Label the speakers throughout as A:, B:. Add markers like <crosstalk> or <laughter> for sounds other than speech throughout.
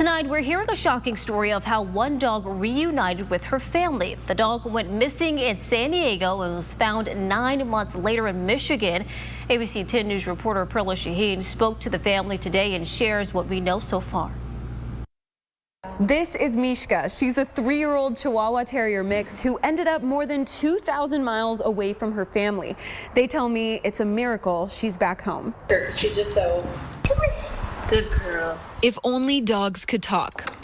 A: Tonight, we're hearing a shocking story of how one dog reunited with her family. The dog went missing in San Diego and was found nine months later in Michigan. ABC 10 News reporter Perla Shaheen spoke to the family today and shares what we know so far.
B: This is Mishka. She's a three-year-old Chihuahua Terrier mix who ended up more than 2,000 miles away from her family. They tell me it's a miracle she's back home.
C: She's just so good girl.
D: If only dogs could talk.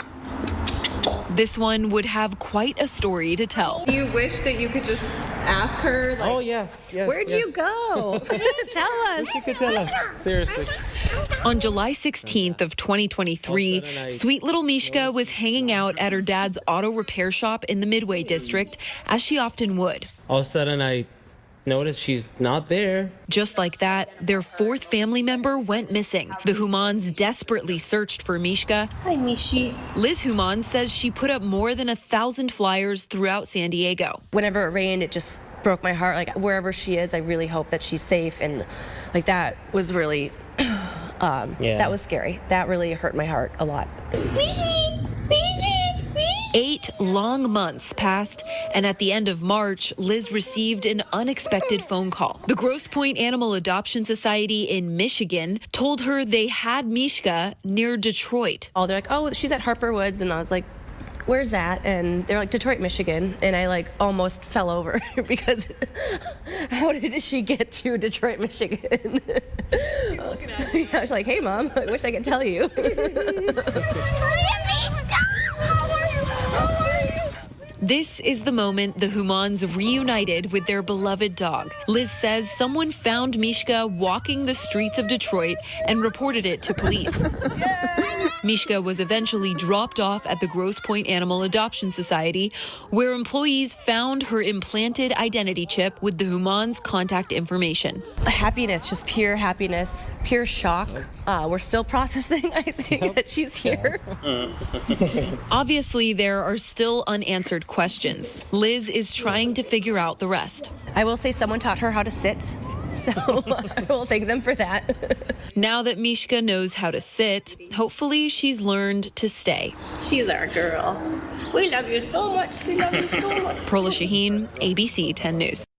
D: This one would have quite a story to tell.
B: Do you wish that you could just ask her, like,
E: oh, yes, yes.
B: where'd
E: yes. <laughs>
B: you go? tell us.
E: You could tell us, seriously.
D: On July 16th of 2023, sweet little Mishka was hanging out at her dad's auto repair shop in the Midway district, as she often would.
E: All of a sudden, I noticed she's not there.
D: Just like that, their fourth family member went missing. The Humans desperately searched for Mishka.
C: Hi, Mishi.
D: Liz Human says she put up more than a thousand flyers throughout San Diego.
F: Whenever it rained, it just broke my heart. Like wherever she is, I really hope that she's safe. And like that was really, <clears throat> um,
E: Yeah.
F: that was scary. That really hurt my heart a lot.
D: Eight long months passed, and at the end of March, Liz received an unexpected phone call. The Grosse Pointe Animal Adoption Society in Michigan told her they had Mishka near Detroit.
F: All they're like, oh, she's at Harper Woods, and I was like. Where's that? And they're like Detroit, Michigan, and I like almost <laughs> fell over <laughs> because <laughs> how did she get to Detroit, Michigan? She's looking at me. I was like, hey, mom, I wish I could tell you.
D: This is the moment the Humans reunited with their beloved dog. Liz says someone found Mishka walking the streets of Detroit and reported it to police. Mishka was eventually dropped off at the Grosse Pointe Animal Adoption Society, where employees found her implanted identity chip with the Humans' contact information.
F: happiness, just pure happiness, pure shock. Uh, we're still <laughs> processing, I think, that she's here. <laughs>
D: Obviously, there are still unanswered questions. Liz is trying to figure out the rest.
F: I will say someone taught her how to sit, <laughs> so I will thank them for that. <laughs>
D: Now that Mishka knows how to sit, hopefully she's learned to stay.
C: She's our girl. We love you so much. We love you so <laughs> much.
D: Perla Shaheen, ABC 10 News.